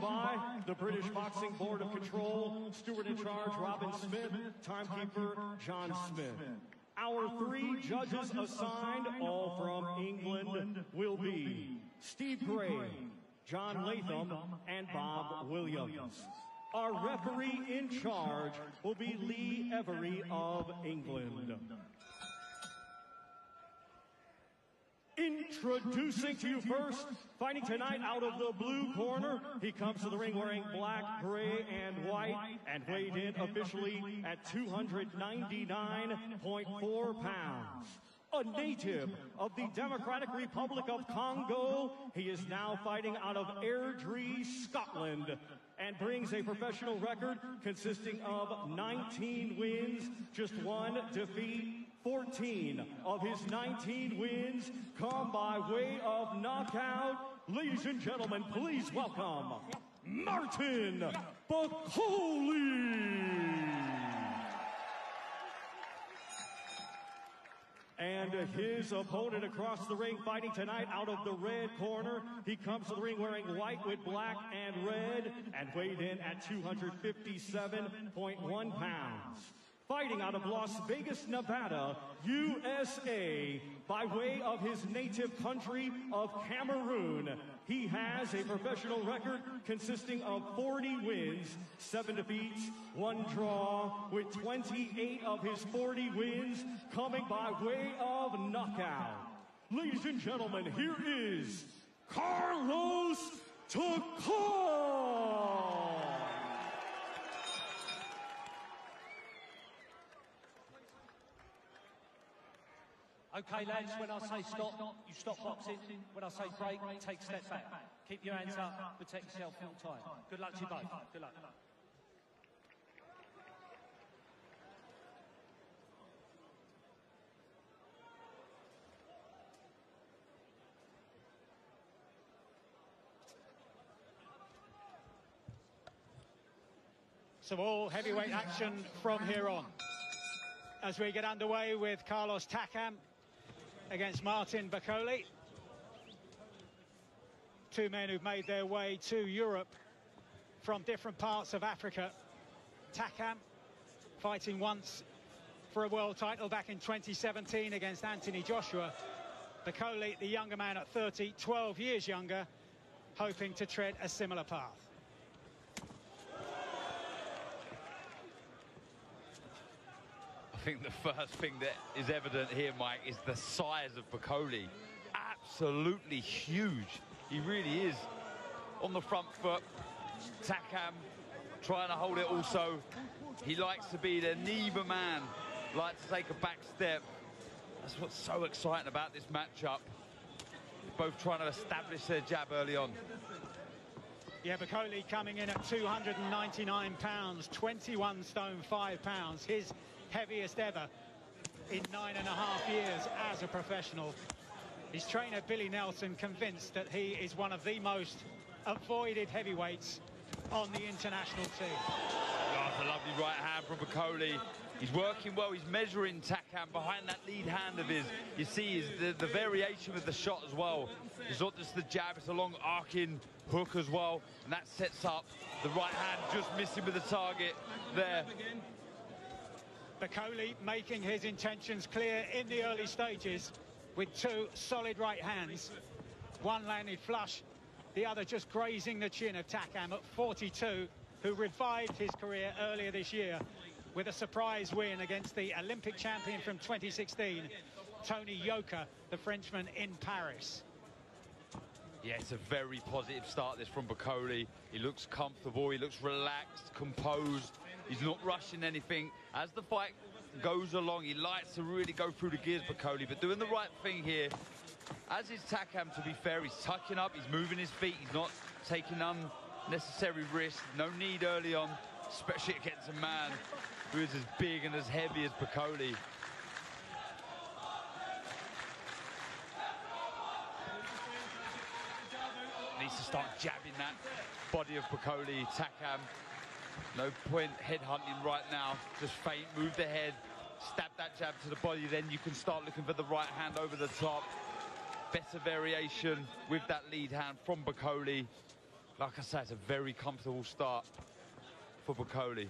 by the British Boxing Board of Control, steward in charge Robin Smith, timekeeper John Smith. Our three judges assigned, all from England, will be Steve Gray, John Latham, and Bob Williams. Our referee in charge will be Lee Every of England. Introducing to you first, fighting tonight out of the blue corner. He comes to the ring wearing black, gray, and white, and weighed in officially at 299.4 pounds. A native of the Democratic Republic of Congo, he is now fighting out of Airdrie, Scotland, and brings a professional record consisting of 19 wins, just one defeat, 14 of his 19 wins come by way of knockout. Ladies and gentlemen, please welcome Martin Bakole. And his opponent across the ring fighting tonight out of the red corner. He comes to the ring wearing white with black and red and weighed in at 257.1 pounds fighting out of Las Vegas, Nevada, USA, by way of his native country of Cameroon. He has a professional record consisting of 40 wins, 7 defeats, 1 draw, with 28 of his 40 wins coming by way of knockout. Ladies and gentlemen, here is Carlos Takam! Okay, lads, when I say stop, you stop boxing. When I say break, take a step back. Keep your hands up, protect yourself full time. Good luck to you both. Good luck. So all heavyweight action from here on. As we get underway with Carlos Takam against Martin Bakole. Two men who've made their way to Europe from different parts of Africa. Takam fighting once for a world title back in 2017 against Anthony Joshua. Bakole, the younger man at 30, 12 years younger, hoping to tread a similar path. Think the first thing that is evident here, Mike, is the size of Bakole. Absolutely huge. He really is on the front foot. Takam trying to hold it also. He likes to be the Neither man likes to take a back step. That's what's so exciting about this matchup. Both trying to establish their jab early on. Yeah, Bakole coming in at 299 pounds, 21 stone, 5 pounds. His heaviest ever in nine and a half years as a professional. His trainer, Billy Nelson, convinced that he is one of the most avoided heavyweights on the international team. It's a lovely right hand from Bakole. He's working well. He's measuring Takam behind that lead hand of his. You see his, the, the variation with the shot as well. It's not just the jab, it's a long arcing hook as well. And that sets up the right hand just missing with the target there. Bakole making his intentions clear in the early stages with two solid right hands. One landed flush, the other just grazing the chin of Takam at 42, who revived his career earlier this year with a surprise win against the Olympic champion from 2016, Tony Yoka, the Frenchman in Paris. Yeah, it's a very positive start this from Bakole. He looks comfortable, he looks relaxed, composed. He's not rushing anything. As the fight goes along, he likes to really go through the gears, Bakole, but doing the right thing here. As is Takam, to be fair, he's tucking up, he's moving his feet, he's not taking unnecessary risks. No need early on, especially against a man who is as big and as heavy as Bakole. Needs to start jabbing that body of Bakole, Takam. No point headhunting right now. Just faint, move the head, stab that jab to the body, then you can start looking for the right hand over the top. Better variation with that lead hand from Bakole. like I said, it's a very comfortable start for Bakole.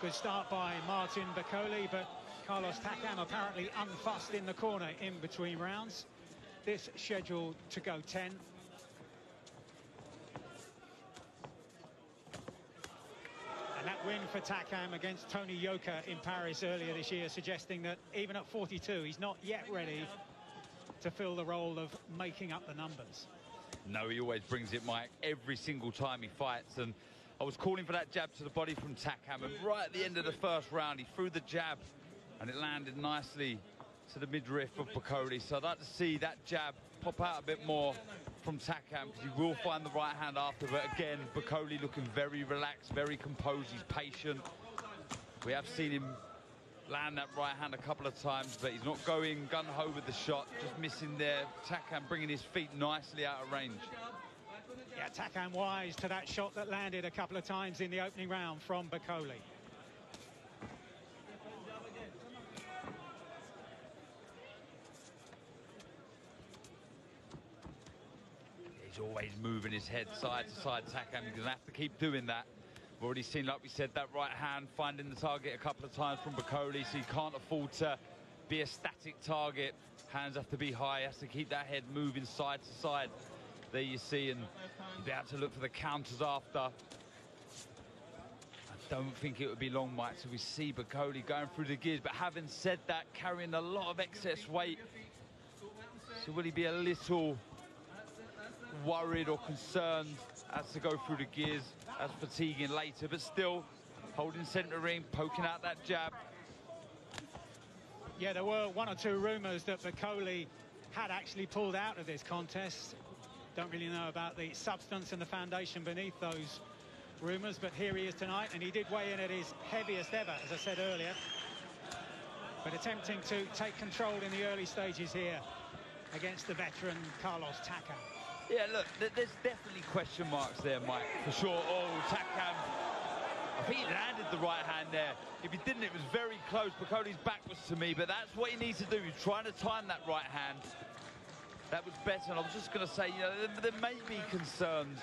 Good start by Martin Bakole, but Carlos Takam apparently unfussed in the corner in between rounds. This scheduled to go 10. And that win for Takam against Tony Yoka in Paris earlier this year, suggesting that even at 42, he's not yet ready to fill the role of making up the numbers. No, he always brings it, Mike, every single time he fights. And I was calling for that jab to the body from Takam. And right at the end of the first round, he threw the jab and it landed nicely to the midriff of Bakole. So I'd like to see that jab pop out a bit more from Takam because he will find the right hand after. But again, Bakole looking very relaxed, very composed. He's patient. We have seen him land that right hand a couple of times, but he's not going gun-ho with the shot, just missing there. Takam bringing his feet nicely out of range. Yeah, Takam wise to that shot that landed a couple of times in the opening round from Bakole. He's always moving his head side to side. You're going to have to keep doing that. We've already seen, like we said, that right hand finding the target a couple of times from Bakole, so he can't afford to be a static target. Hands have to be high, has to keep that head moving side to side. There you see, and he'll be able to look for the counters after. I don't think it would be long, Mike, so we see Bakole going through the gears. But having said that, carrying a lot of excess weight, so will he be a little worried or concerned as to go through the gears, as fatiguing later, but still holding centre ring, poking out that jab. Yeah, there were one or two rumours that Bakole had actually pulled out of this contest. Don't really know about the substance and the foundation beneath those rumours, but here he is tonight, and he did weigh in at his heaviest ever, as I said earlier. But attempting to take control in the early stages here against the veteran Carlos Takam. Yeah, look, there's definitely question marks there, Mike, for sure. Oh, Takam, I think he landed the right hand there. If he didn't, it was very close. Bakole's back was to me, but that's what he needs to do. He's trying to time that right hand. That was better, and I was just going to say, you know, there, there may be concerns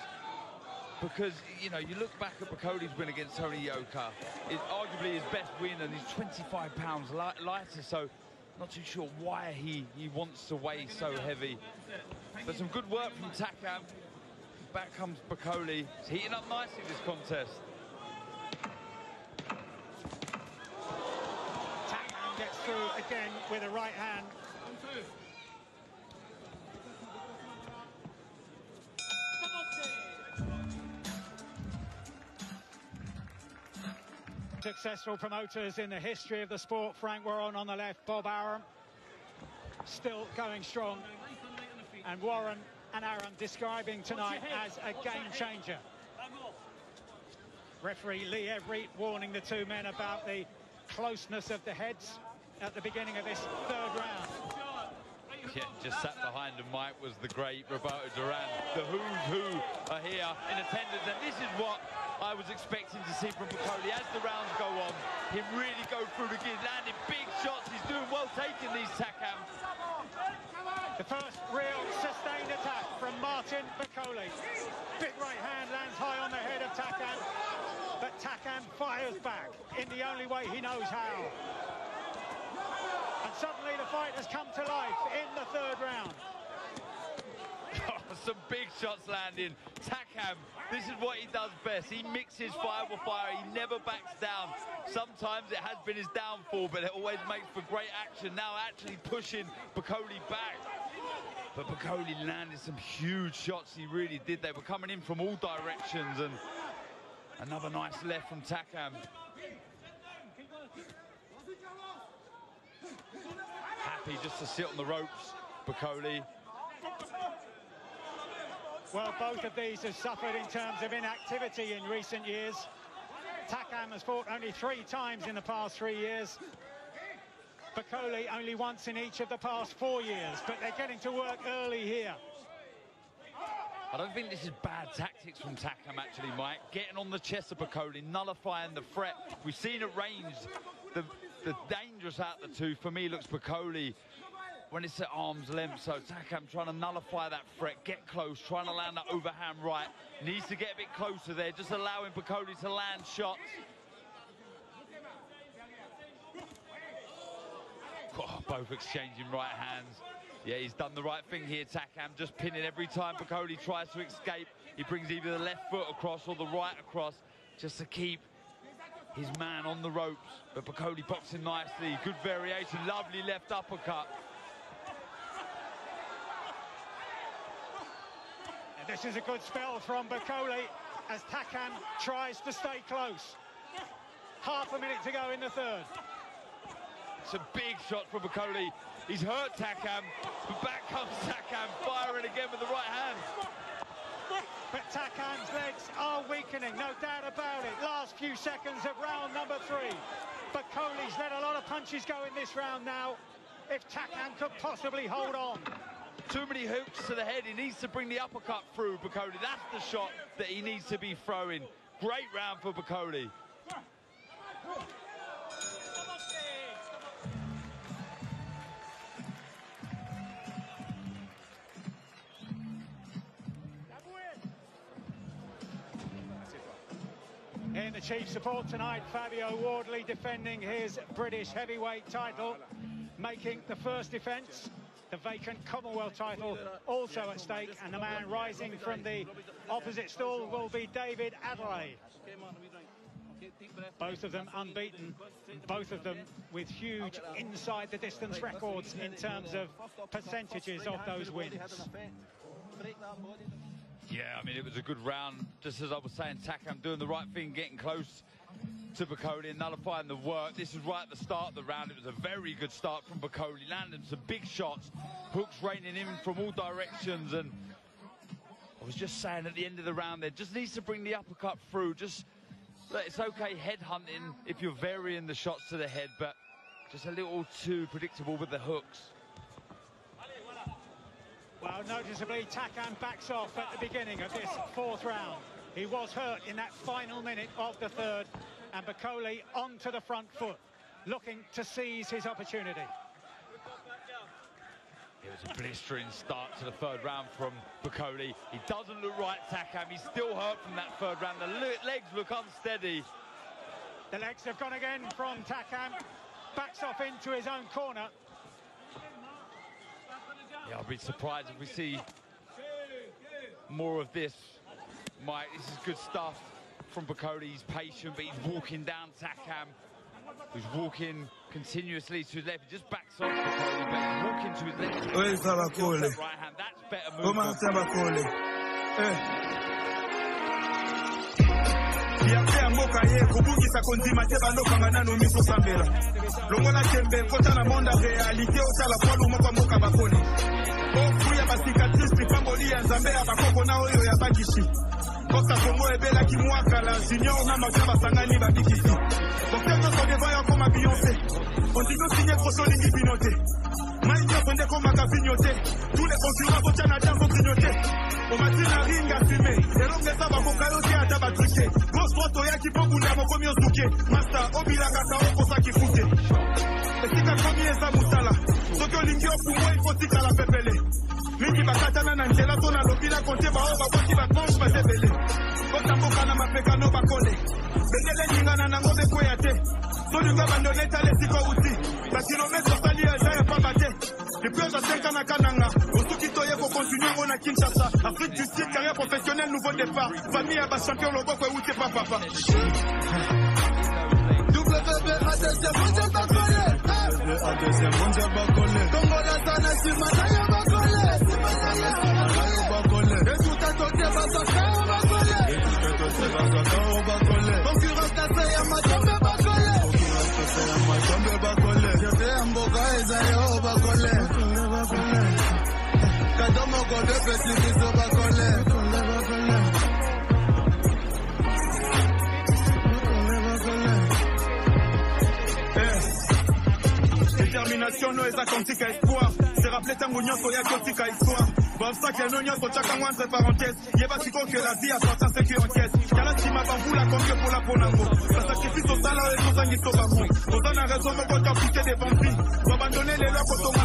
because, you know, you look back at Bakole's win against Tony Yoka. It's arguably his best win, and he's 25 pounds li lighter, so not too sure why he, he wants to weigh so heavy. But some good work from Takam. Back comes Bakole. He's heating up nicely this contest. Takam gets through again with a right hand. Successful promoters in the history of the sport. Frank Warren on the left, Bob Arum still going strong. And Warren and Arum describing tonight as a game changer. Referee Lee Everett warning the two men about the closeness of the heads at the beginning of this third round. Yeah, just sat behind him, Mike, was the great Roberto Duran. The who's who are here in attendance, and this is what I was expecting to see from Bakole as the rounds go on. Him really go through the gears, landing big shots. He's doing well taking these Takam. The first real sustained attack from Martin Bakole. Big right hand lands high on the head of Takam, but Takam fires back in the only way he knows how. And suddenly the fight has come to life in the third round. Some big shots landing. Takam, this is what he does best. He mixes fire with fire. He never backs down. Sometimes it has been his downfall, but it always makes for great action. Now actually pushing Bakole back. But Bakole landed some huge shots. He really did. They were coming in from all directions. And another nice left from Takam. Happy just to sit on the ropes, Bakole. Well, both of these have suffered in terms of inactivity in recent years. Takam has fought only three times in the past three years. Bakole only once in each of the past four years, but they're getting to work early here. I don't think this is bad tactics from Takam, actually, Mike. Getting on the chest of Bakole, nullifying the threat. We've seen at range the, the dangerous out the two. For me, looks Bakole when it's at arm's length. So Takam trying to nullify that threat, get close, trying to land that overhand right. Needs to get a bit closer there, just allowing Bakole to land shots. Oh, both exchanging right hands. Yeah, he's done the right thing here, Takam, just pinning every time Bakole tries to escape. He brings either the left foot across or the right across just to keep his man on the ropes. But Bakole boxing nicely, good variation, lovely left uppercut. This is a good spell from Bakole as Takam tries to stay close. Half a minute to go in the third. It's a big shot from Bakole. He's hurt Takam, but back comes Takam, firing again with the right hand. But Takam's legs are weakening, no doubt about it. Last few seconds of round number three. Bakole's let a lot of punches go in this round now. If Takam could possibly hold on. Too many hooks to the head. He needs to bring the uppercut through, Bakole. That's the shot that he needs to be throwing. Great round for Bakole. In the chief support tonight, Fabio Wardley defending his British heavyweight title, making the first defence. The vacant Commonwealth title also at stake, and the man rising from the opposite stall will be David Adeleye. Both of them unbeaten, both of them with huge inside the distance records in terms of percentages of those wins. Yeah, I mean, it was a good round. Just as I was saying, Takam doing the right thing, getting close to Bakole and nullifying the work. This is right at the start of the round. It was a very good start from Bakole, landing some big shots, hooks raining in from all directions. And I was just saying at the end of the round there, just needs to bring the uppercut through. Just, it's okay head hunting if you're varying the shots to the head, but just a little too predictable with the hooks. Well, noticeably, Takam backs off at the beginning of this fourth round. He was hurt in that final minute of the third, and Bakole onto the front foot, looking to seize his opportunity. It was a blistering start to the third round from Bakole. He doesn't look right, Takam. He's still hurt from that third round. The legs look unsteady. The legs have gone again from Takam. Backs off into his own corner. Yeah, I'll be surprised if we see more of this. Mike, this is good stuff from Bakole. He's patient, but he's walking down Takam, who's walking continuously to his left. He just backs off Bakole, but he's walking to his left. Where is Bakole? Right hand, that's better Comment movement. ça Bacoli? Eh. yape ya mboka ye kobungisa kondima te balokanga nano miso sambela. Longola tembe kota na monde ya realite osala pwalu moko ya mboka bakoni ofuya basikatrice lipamboli ya nzambe ya bakoko na oyo ya bakishi kosa kongo ebelaki mwakala junior na makia basangani babikisi bokte nyonso deva ya koma biyonse ondimi osinye kroso olingi bino te mai nyonso nde komaka vinyo te tous les concurrents botya na danso grigno te omati na ringa sime elongo bakoka yo te ata batruke gos droit oyaki mpo bunda mokomi osuke master obilakaka okosaki fute esika komi eza mosala soki olingi opumo ifotikala pepele. Mingi bakatana na nzela to nalobi na konte bao baboti baponge bazebele kotamboka na mapekano bakole. Bendele ningana nango bekwea te. Solinga bandole etala esika outi bakilometre osali eza ya pamba te. Depuis ozasenkanaka nanga osuki toye kokontinue yango na kinshasa. Afrique du sud carrière professionnelle nouveau départ. Famille ya bachampion loboko euti Le A2. Congo la sana Et tout à côté. Et tout à va à ma tombe ma tombe. Je et ça generation no eza kontika espoir. Serapple ntango nyonso oyaki otika histoire baobstacle yano nyonso otyakangwa entre parenthèse yeba sikoyo ke la vie appartient ceux qui encaisse tala nsima bambula kongi epola mpo nango basakrifise osala oyo ezozangiso bamoi toza na raison moko to apike devant prix babandone lelo ya kotonga